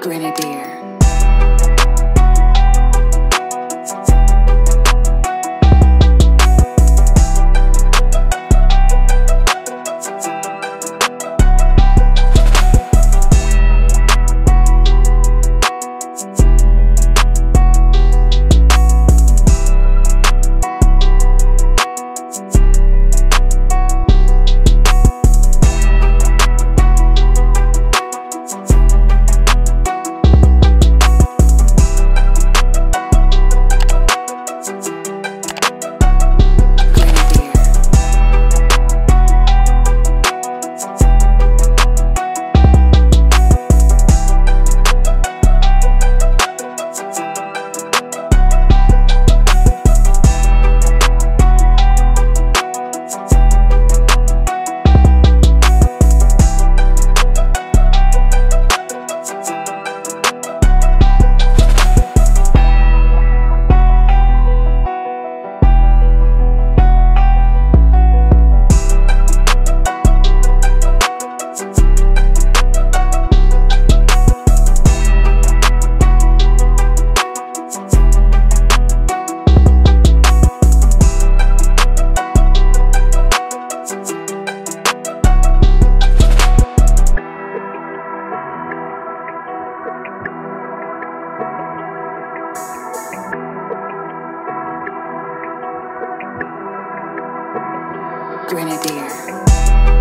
Grenadier. Grenadier.